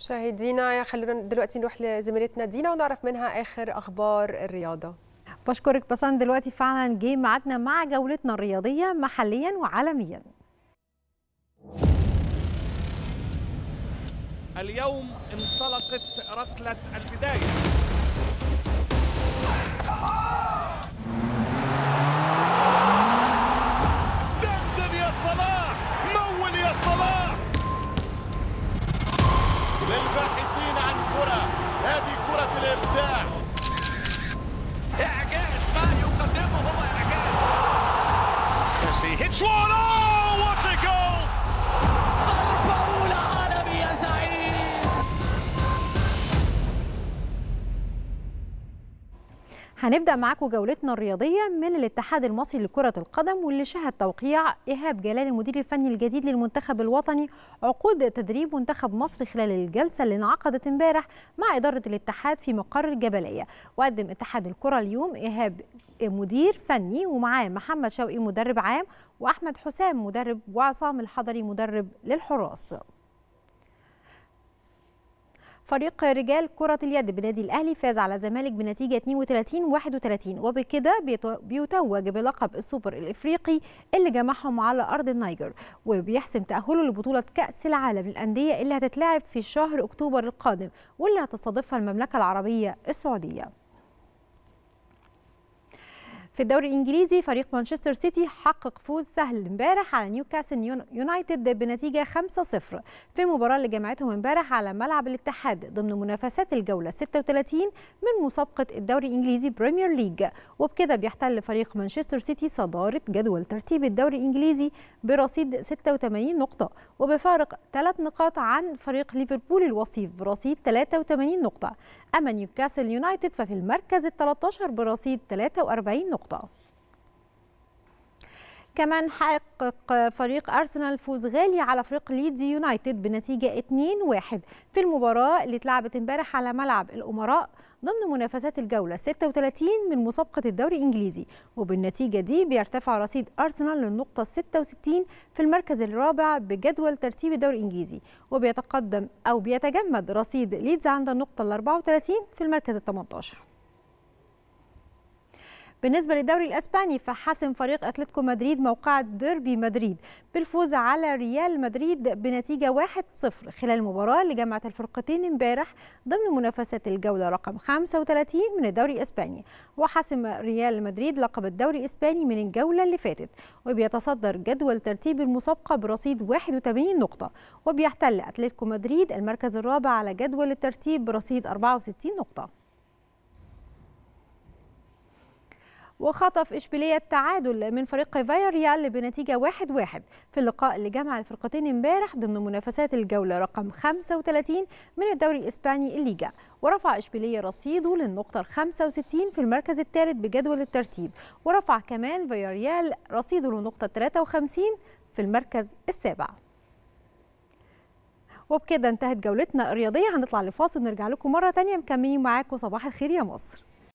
مشاهدينا خلونا دلوقتي نروح لزميلتنا دينا ونعرف منها آخر أخبار الرياضة. بشكرك بس أنا دلوقتي فعلا جه ميعادنا مع جولتنا الرياضية محليا وعالميا. اليوم انطلقت ركلة البداية. Swan! Oh, what's it goal! هنبدأ معاكم جولتنا الرياضية من الاتحاد المصري لكرة القدم واللي شهد توقيع إيهاب جلال المدير الفني الجديد للمنتخب الوطني عقود تدريب منتخب مصر خلال الجلسة اللي انعقدت امبارح مع إدارة الاتحاد في مقر الجبلية. وقدم اتحاد الكرة اليوم إيهاب مدير فني ومعاه محمد شوقي مدرب عام وأحمد حسام مدرب وعصام الحضري مدرب للحراس. فريق رجال كرة اليد بنادي الأهلي فاز على الزمالك بنتيجة 32 31 وبكده بيتو- بيتوج بلقب السوبر الإفريقي اللي جمعهم على أرض النيجر. وبيحسم تأهله لبطولة كأس العالم للأندية اللي هتتلعب في شهر أكتوبر القادم واللي هتستضيفها المملكة العربية السعودية. في الدوري الإنجليزي فريق مانشستر سيتي حقق فوز سهل امبارح على نيوكاسل يون- يونايتد بنتيجة 5-0 في المباراة اللي جمعتهم امبارح على ملعب الاتحاد ضمن منافسات الجولة 36 من مسابقة الدوري الإنجليزي Premier League وبكده بيحتل فريق مانشستر سيتي صدارة جدول ترتيب الدوري الإنجليزي برصيد 86 نقطة وبفارق 3 نقاط عن فريق ليفربول الوصيف برصيد 83 نقطة. أما نيوكاسل يونايتد ففي المركز ال 13 برصيد 43 نقطة. كمان حقق فريق أرسنال فوز غالي على فريق ليدز يونايتد بنتيجة 2-1 في المباراة اللي اتلعبت امبارح على ملعب الأمراء ضمن منافسات الجولة 36 من مسابقة الدوري الإنجليزي وبالنتيجة دي بيرتفع رصيد أرسنال للنقطة 66 في المركز الرابع بجدول ترتيب الدوري الإنجليزي وبيتقدم أو بيتجمد رصيد ليدز عند النقطة ال 34 في المركز ال 18 بالنسبة للدوري الأسباني فحسم فريق أتلتيكو مدريد موقعة ديربي مدريد. بالفوز على ريال مدريد بنتيجة 1-0 خلال المباراة اللي جمعت الفرقتين امبارح ضمن منافسات الجولة رقم 35 من الدوري الإسباني. وحسم ريال مدريد لقب الدوري الإسباني من الجولة اللي فاتت وبيتصدر جدول ترتيب المسابقة برصيد 81 نقطة. وبيحتل أتلتيكو مدريد المركز الرابع على جدول الترتيب برصيد 64 نقطة. وخطف إشبيلية التعادل من فريق فاياريال بنتيجة 1-1 في اللقاء اللي جمع الفرقتين امبارح ضمن منافسات الجولة رقم 35 من الدوري الإسباني الليجا. ورفع إشبيلية رصيده للنقطة ال 65 في المركز الثالث بجدول الترتيب. ورفع كمان فاياريال رصيده للنقطة 53 في المركز السابع. وبكده انتهت جولتنا الرياضية. هنطلع لفاصل ونرجع لكم مرة تانية. مكملين معاكم صباح الخير يا مصر.